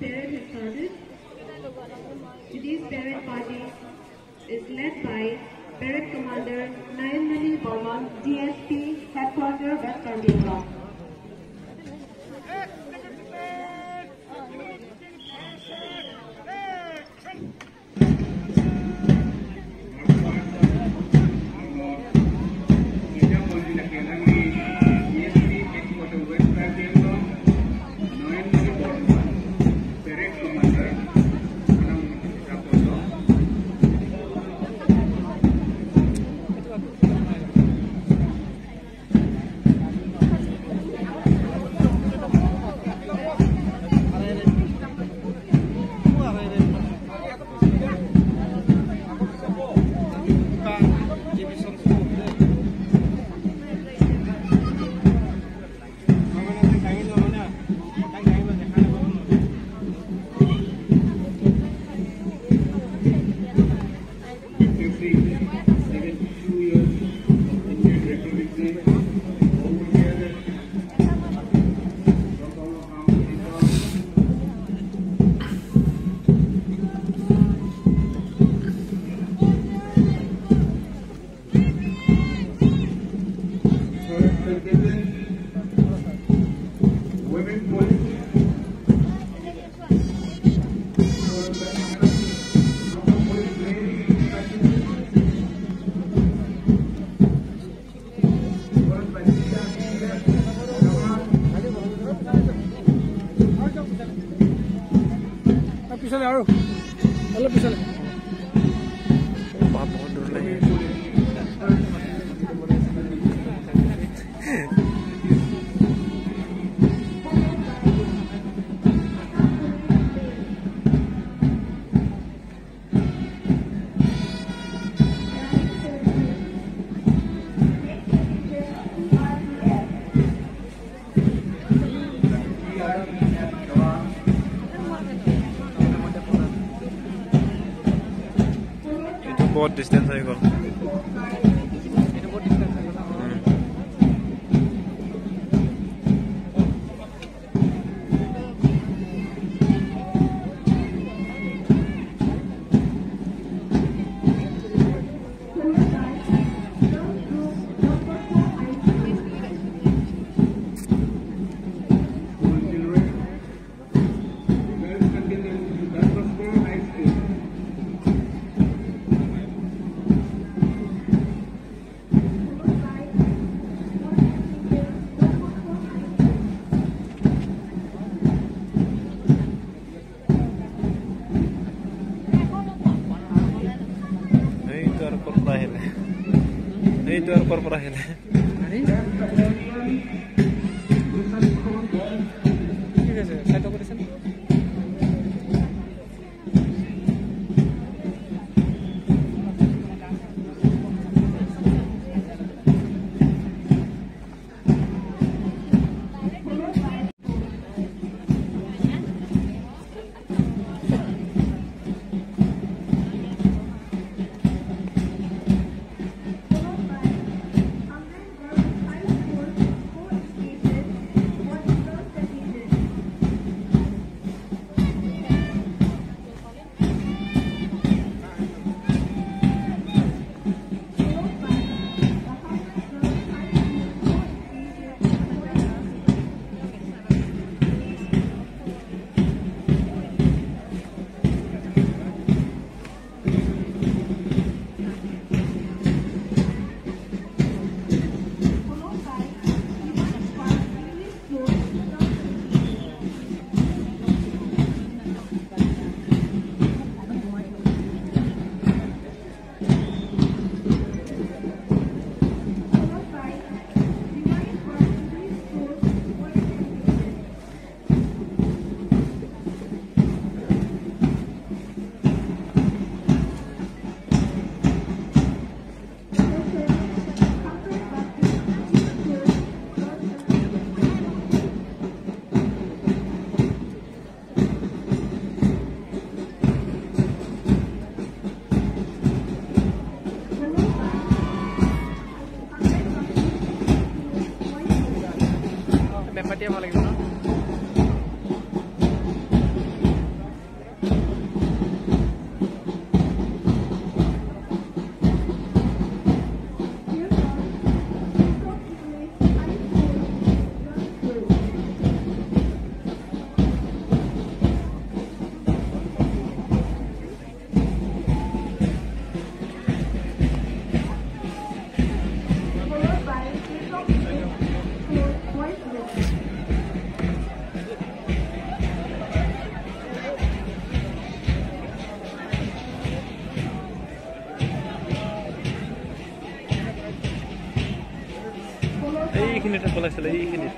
Parent Headquarters. Today's parent party is led by Parent Commander Nayanmani Burman, DSP, Headquarters, West Kandiyaka. tomorrow. Sport distancia de. tuer korporasi. এইখিনিতে পলাইছিলে এইখিনিত